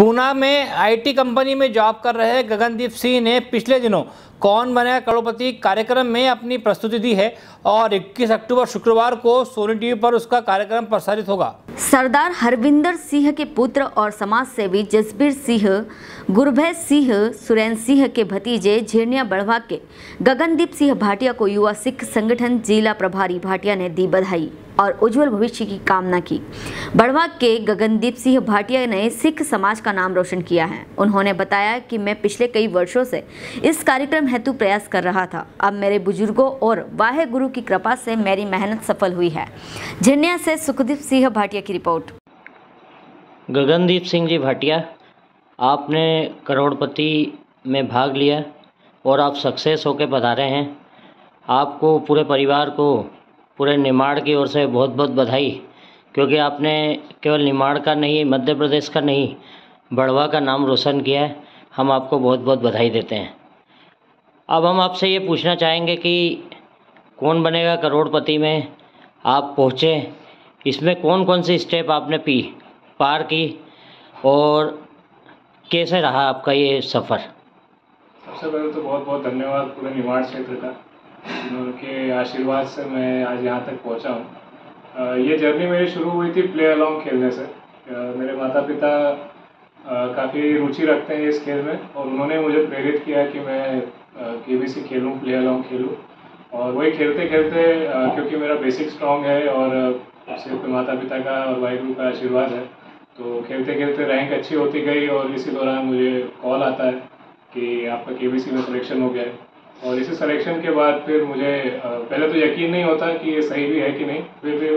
पूना में IT company में job कर रहे गगनदीप सिंह ने पिछले दिनों कौन बनेगा करोड़पति कार्यक्रम में अपनी प्रस्तुति दी है और 21 अक्टूबर शुक्रवार को सोनी टीवी पर उसका कार्यक्रम प्रसारित होगा। सरदार हरविंदर सिंह के पुत्र और समाज सेवी जसबीर सिंह, गुरभय सिंह, सुरेंद्र सिंह के भतीजे झिरनिया बढ़वा के गगनदीप सिंह भाटिया को युवा सिख संगठन जिला प्रभारी भाटिया ने दी बधाई। और उज्जवल भविष्य की कामना की। बढ़वा के गगनदीप सिंह भाटिया ने सिख समाज का नाम रोशन किया है। उन्होंने बताया कि मैं पिछले कई वर्षों से इस कार्यक्रम हेतु प्रयास कर रहा था। अब मेरे बुज़ुर्गों और वाहे गुरु की कृपा से मेरी मेहनत सफल हुई है। झिरनिया से सुखदीप सिंह भाटिया की रिपोर्ट। गगनदीप सिंह जी भाटिया, आपने करोड़पति में भाग लिया और आप सक्सेस होकर पधारे हैं। आपको पूरे परिवार को पूरे निमाड़ की ओर से बहुत बहुत बधाई। क्योंकि आपने केवल निमाड़ का नहीं, मध्य प्रदेश का नहीं, बड़वा का नाम रोशन किया है। हम आपको बहुत बहुत बधाई देते हैं। अब हम आपसे ये पूछना चाहेंगे कि कौन बनेगा करोड़पति में? आप पहुँचे। इसमें कौन कौन सी स्टेप आपने पी, पार की? और कैसे रहा आपका ये सफ़र? सबसे पहले तो बहुत बहुत धन्यवाद पूरे निवाड़ क्षेत्र का। उनके आशीर्वाद से मैं आज यहाँ तक पहुँचा हूँ। ये जर्नी मेरी शुरू हुई थी प्ले अलॉन्ग खेलने से। मेरे माता पिता काफ़ी रुचि रखते हैं इस खेल में और उन्होंने मुझे प्रेरित किया कि मैं के बी सी खेलूँ, प्ले अलॉन्ग खेलूँ। और वही खेलते खेलते क्योंकि मेरा बेसिक स्ट्रॉन्ग है और सिर्फ़ माता पिता का और वाहिगुरु का आशीर्वाद है तो खेलते खेलते रैंक अच्छी होती गई और इसी दौरान मुझे कॉल आता है कि आपका के में सिलेक्शन हो गया है। और इसी सिलेक्शन के बाद फिर मुझे पहले तो यकीन नहीं होता कि ये सही भी है कि नहीं। फिर भी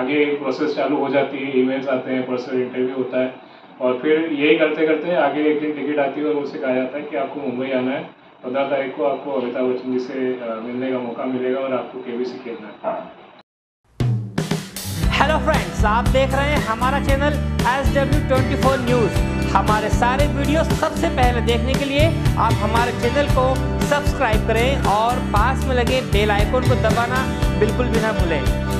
आगे प्रोसेस चालू हो जाती है ईमेल्स आते हैं पर्सनल इंटरव्यू होता है। और फिर यही करते करते आगे एक दिन टिकट आती है और मुझसे कहा जाता है कि आपको मुंबई आना है। पंद्रह तारीख को आपको अमिताभ बच्चन जी से मिलने का मौका मिलेगा और आपको के खेलना है। हेलो फ्रेंड्स आप देख रहे हैं हमारा channel S W twenty four news हमारे सारे वीडियो सबसे पहले देखने के लिए आप हमारे चैनल को सब्सक्राइब करें और पास में लगे बेल आइकन को दबाना बिल्कुल भी ना भूलें।